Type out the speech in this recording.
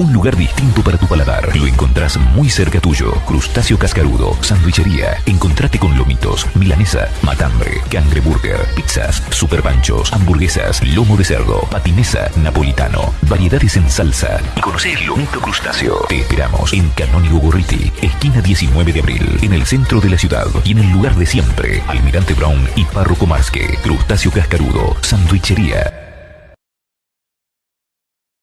Un lugar distinto para tu paladar. Lo encontrás muy cerca tuyo. Crustáceo Cascarudo, Sandwichería. Encontrate con lomitos, milanesa, matambre, cangreburger, pizzas, super panchos, hamburguesas, lomo de cerdo, patinesa, napolitano, variedades en salsa. Y conoce el lomito crustáceo. Te esperamos en Canónigo Gorriti, esquina 19 de abril, en el centro de la ciudad y en el lugar de siempre. Almirante Brown y Parro Comarsque. Crustáceo Cascarudo, Sandwichería.